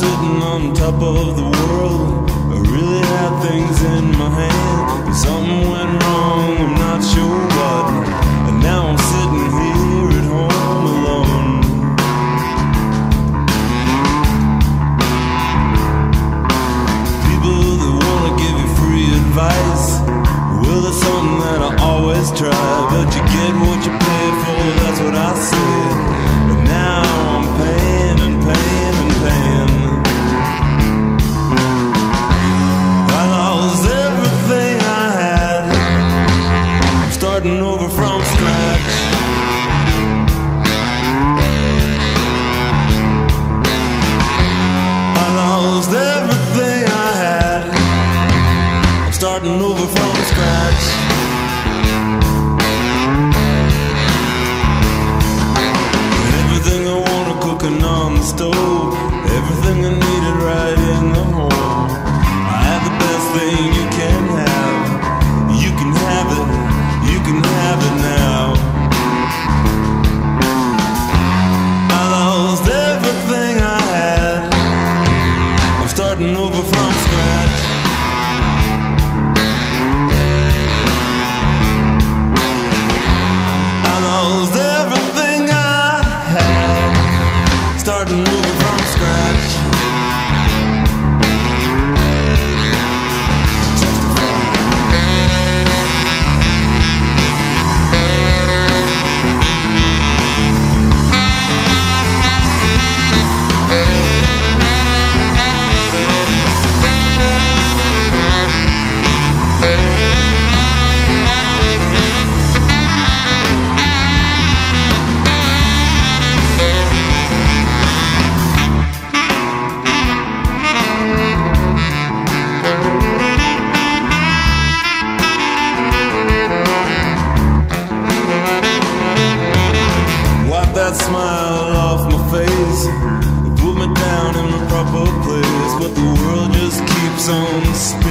sitting on top of the world. I really had things in my hand, but something went wrong. I'm not sure what, and now I'm sitting here at home alone. People that wanna give you free advice, well, that's something that I always try. But you get what you pay for. That's what I say. Starting over from scratch. I lost everything I had. I'm starting over from the